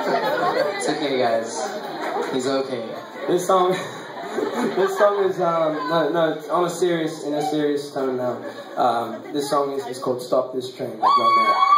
It's okay, guys. He's okay. This song, this song is um, no, no, on a serious, in a serious tone now. Um, this song is, is called "Stop This Train" like,